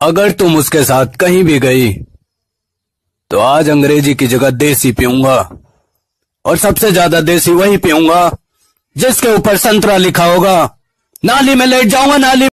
अगर तुम उसके साथ कहीं भी गई तो आज अंग्रेज़ी की जगह देसी पीऊँगा। और सबसे ज़्यादा देसी वही पीऊँगा, जिसके ऊपर संतरा लिखा होगा, नाली में लेट जाऊँगा, नाली